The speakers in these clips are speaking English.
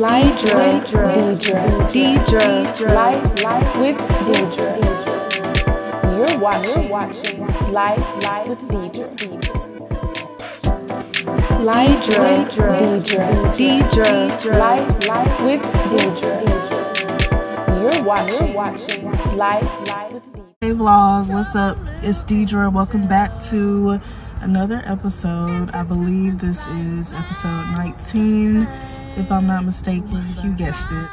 Dedra, Dedra, Dedra, Life, Life with Dedra. You're watching, You're watching Life, Life with Dedra. Dedra, Dedra, Dedra, Life, Life with Dedra. You're watching, You're watching Life, Life with Dedra. Hey vlog, what's up? It's Dedra. Welcome back to another episode. I believe this is episode 19 if I'm not mistaken. You guessed it.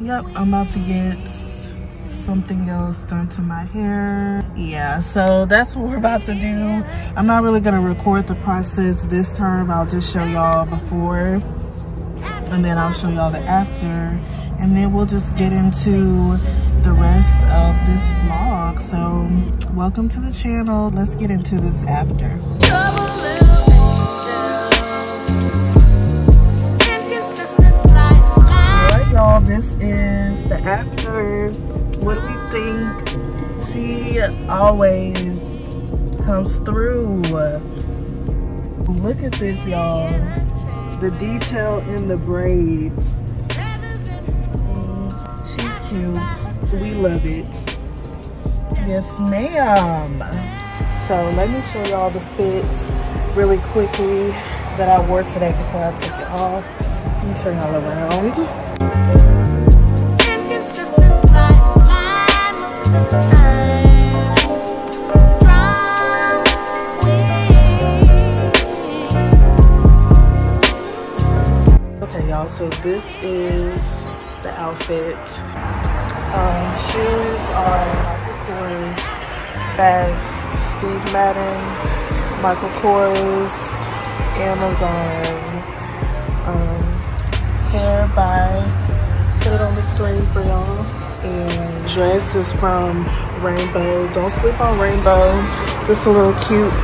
Yep, I'm about to get something else done to my hair. Yeah, so that's what we're about to do. I'm not really gonna record the process this time. I'll just show y'all before and then I'll show y'all the after and then we'll just get into the rest of this vlog. So welcome to the channel. Let's get into this after. Always comes through. Look at this y'all. The detail in the braids. She's cute. We love it. Yes ma'am. So let me show y'all the fit really quickly that i wore today before i took it off. Let me turn y'all around. Okay, so this is the outfit. Um, shoes are Michael Kors, bag Steve Madden, Michael Kors, Amazon, um, hair by, put it on the screen for y'all. And dress is from Rainbow. Don't sleep on Rainbow. Just a little cute,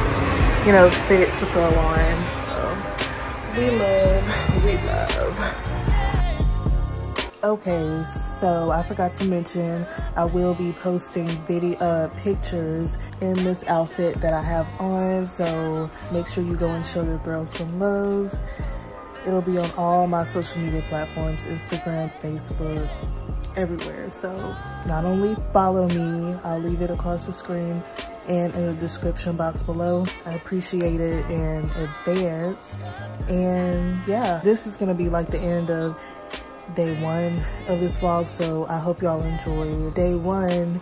you know, fit to throw on. So we love, we love. Okay, so I forgot to mention, I will be posting video uh, pictures in this outfit that I have on. So make sure you go and show your girl some love. It'll be on all my social media platforms, Instagram, Facebook, everywhere. So not only follow me, I'll leave it across the screen and in the description box below. I appreciate it in advance. And yeah, this is gonna be like the end of day one of this vlog. So I hope y'all enjoy day one.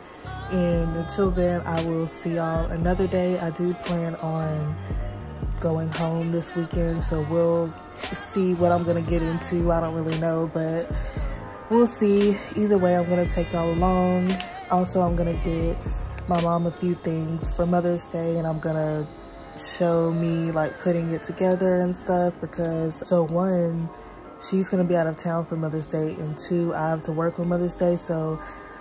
And until then, I will see y'all another day. I do plan on going home this weekend. So we'll see what I'm gonna get into. I don't really know, but we'll see. Either way, I'm gonna take y'all along. Also, I'm gonna get my mom a few things for Mother's Day and I'm gonna show me like putting it together and stuff because so one, she's gonna be out of town for Mother's Day and two, I have to work on Mother's Day. So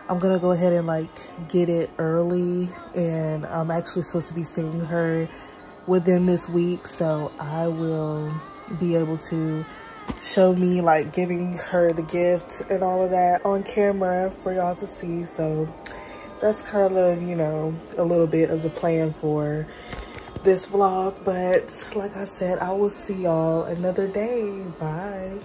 I'm gonna go ahead and like get it early and I'm actually supposed to be seeing her within this week. So I will be able to show me like giving her the gift and all of that on camera for y'all to see. So that's kind of, you know, a little bit of the plan for this vlog. But like I said, I will see y'all another day. Bye.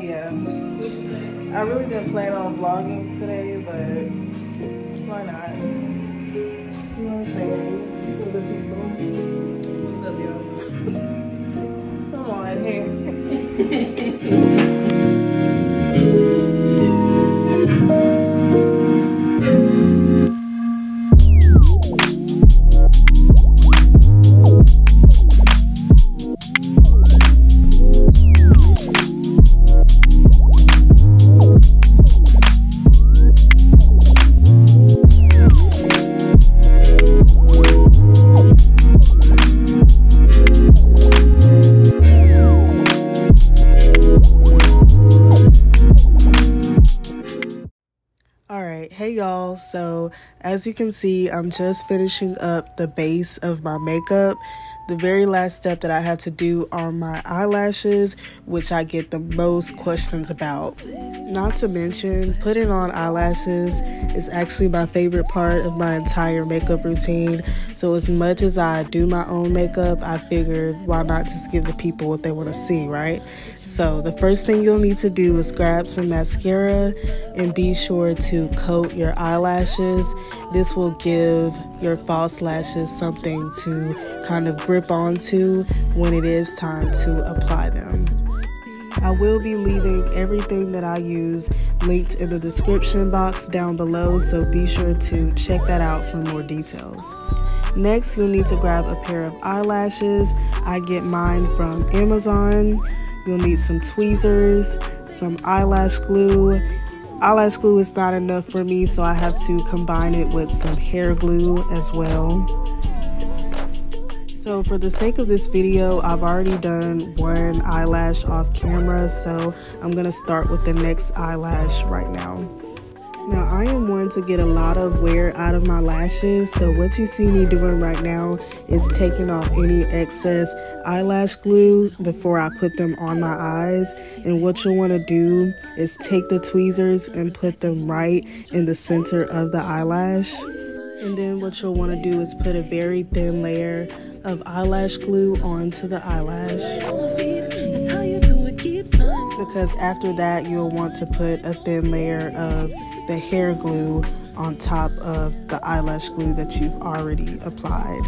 Yeah. I really didn't plan on vlogging today, but why not? You know what I'm saying? To the people. What's up, y'all? Come on, here. hey y'all so as you can see i'm just finishing up the base of my makeup the very last step that I have to do are my eyelashes, which I get the most questions about. Not to mention, putting on eyelashes is actually my favorite part of my entire makeup routine. So, as much as I do my own makeup, I figured why not just give the people what they want to see, right? So, the first thing you'll need to do is grab some mascara and be sure to coat your eyelashes. This will give your false lashes something to kind of grip onto when it is time to apply them. I will be leaving everything that I use linked in the description box down below, so be sure to check that out for more details. Next, you'll need to grab a pair of eyelashes. I get mine from Amazon. You'll need some tweezers, some eyelash glue. Eyelash glue is not enough for me, so I have to combine it with some hair glue as well. So for the sake of this video, I've already done one eyelash off camera, so I'm gonna start with the next eyelash right now. Now I am one to get a lot of wear out of my lashes so what you see me doing right now is taking off any excess eyelash glue before I put them on my eyes. And what you'll want to do is take the tweezers and put them right in the center of the eyelash. And then what you'll want to do is put a very thin layer of eyelash glue onto the eyelash. Because after that you'll want to put a thin layer of the hair glue on top of the eyelash glue that you've already applied.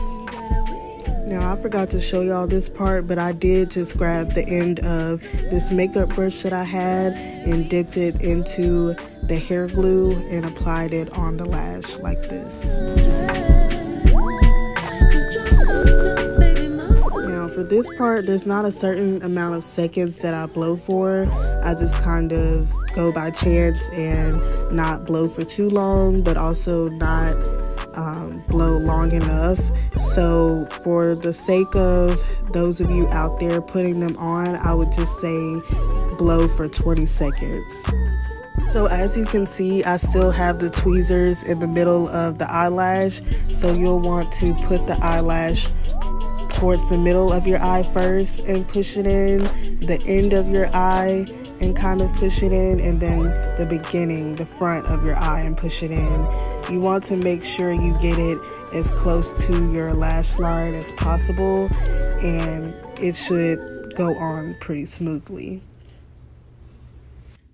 Now I forgot to show y'all this part, but I did just grab the end of this makeup brush that I had and dipped it into the hair glue and applied it on the lash like this. For this part, there's not a certain amount of seconds that I blow for. I just kind of go by chance and not blow for too long, but also not um, blow long enough. So, for the sake of those of you out there putting them on, I would just say blow for 20 seconds. So as you can see, I still have the tweezers in the middle of the eyelash. So you'll want to put the eyelash towards the middle of your eye first and push it in, the end of your eye and kind of push it in, and then the beginning, the front of your eye and push it in. You want to make sure you get it as close to your lash line as possible, and it should go on pretty smoothly.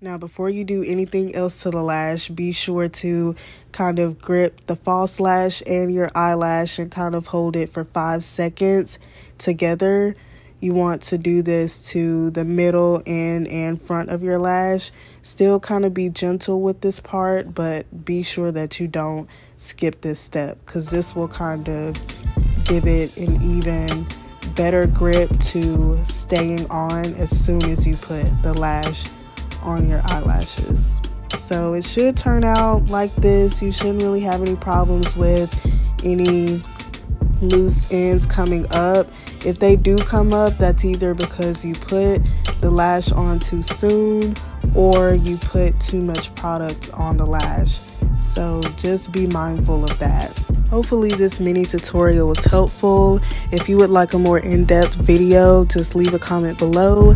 Now, before you do anything else to the lash, be sure to kind of grip the false lash and your eyelash and kind of hold it for five seconds together. You want to do this to the middle and and front of your lash. Still kind of be gentle with this part, but be sure that you don't skip this step because this will kind of give it an even better grip to staying on as soon as you put the lash on your eyelashes. So it should turn out like this. You shouldn't really have any problems with any loose ends coming up. If they do come up, that's either because you put the lash on too soon or you put too much product on the lash. So just be mindful of that. Hopefully this mini tutorial was helpful. If you would like a more in-depth video, just leave a comment below.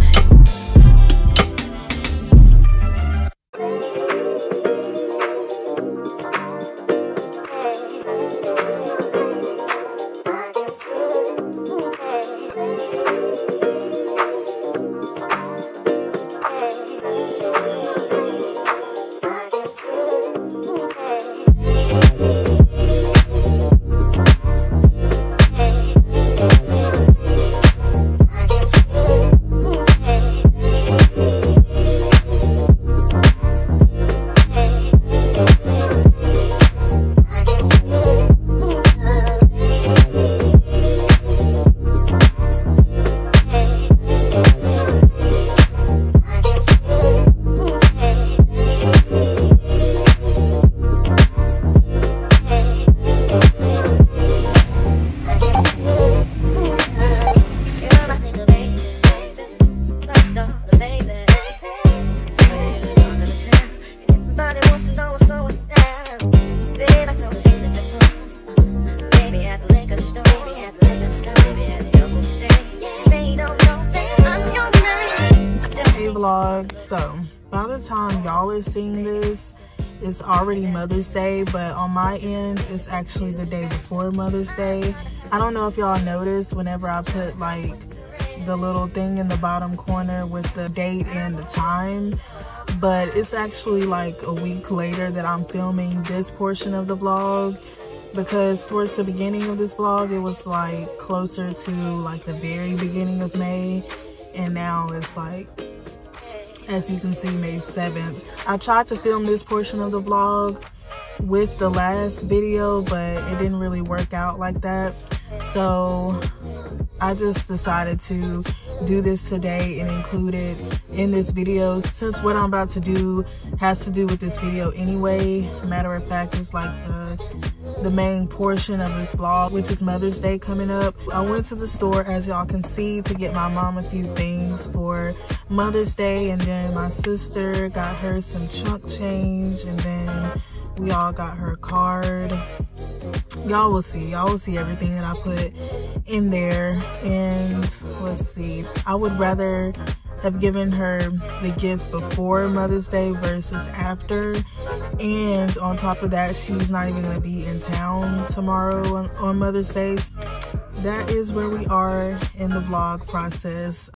Vlog. So by the time y'all are seeing this, it's already Mother's Day, but on my end, it's actually the day before Mother's Day. I don't know if y'all noticed whenever I put like the little thing in the bottom corner with the date and the time, but it's actually like a week later that I'm filming this portion of the vlog because towards the beginning of this vlog, it was like closer to like the very beginning of May and now it's like as you can see May 7th. I tried to film this portion of the vlog with the last video but it didn't really work out like that so I just decided to do this today and include it in this video since what I'm about to do has to do with this video anyway matter of fact it's like the the main portion of this vlog which is Mother's Day coming up. I went to the store as y'all can see to get my mom a few things for Mother's Day and then my sister got her some chunk change and then we all got her card. Y'all will see. Y'all will see everything that i put in there. And let's see. I would rather have given her the gift before mother's day versus after. And on top of that she's not even going to be in town tomorrow on, on mother's day. That is where we are in the vlog process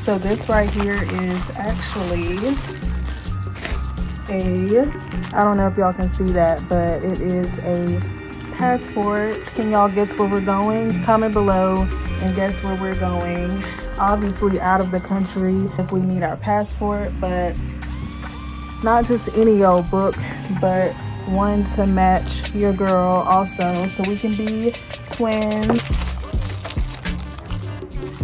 So this right here is actually a, I don't know if y'all can see that, but it is a passport. Can y'all guess where we're going? Comment below and guess where we're going. Obviously out of the country if we need our passport, but not just any old book, but one to match your girl also so we can be twins.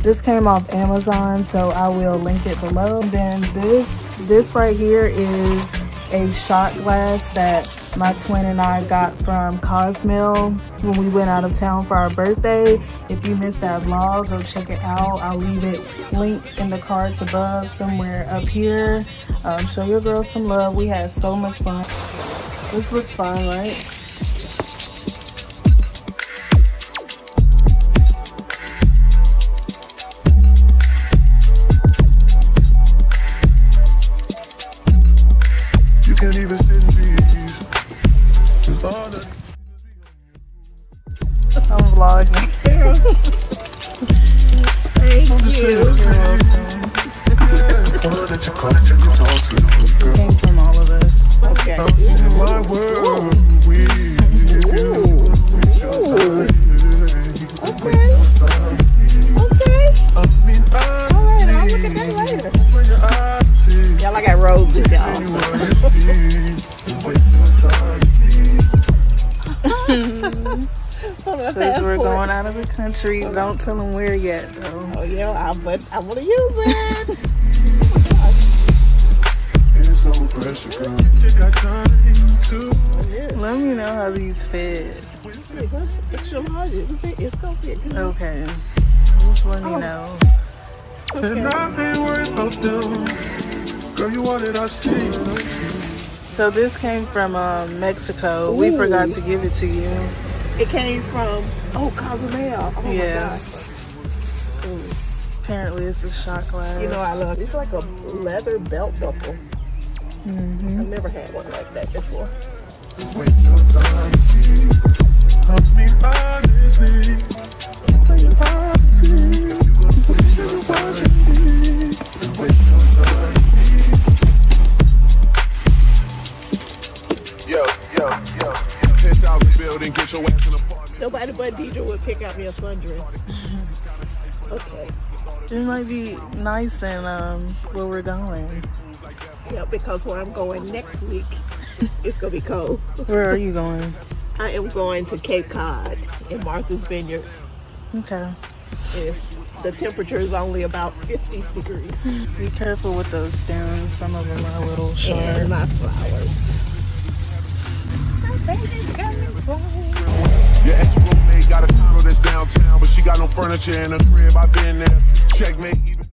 This came off Amazon, so I will link it below. Then this, this right here is a shot glass that my twin and I got from Cozumel when we went out of town for our birthday. If you missed that vlog, go check it out. I'll leave it linked in the cards above somewhere up here. Um, show your girl some love. We had so much fun. This looks fun, right? Country. Don't tell them where yet, though. Oh yeah, I, but I want to use it. Let me know how these fit. Extra large. It's gonna fit good. Okay. Just let me oh. know. Okay. Girl, you wanted I see. So this came from um, Mexico. Ooh. We forgot to give it to you. It came from oh Cozumel. Oh yeah. Apparently it's a shot glass. You know I love it's like a leather belt buckle. Mm -hmm. I've never had one like that before. Nobody but Dedra would pick out me a sundress. okay. It might be nice and um where we're going. Yeah, because where I'm going next week, it's gonna be cold. Where are you going? I am going to Cape Cod in Martha's Vineyard. Okay. It's the temperature is only about 50 degrees. Be careful with those stems. Some of them are a little sharp. And my flowers. Your ex roommate got a condo that's downtown, but she got no furniture in her crib. I've been there. Checkmate.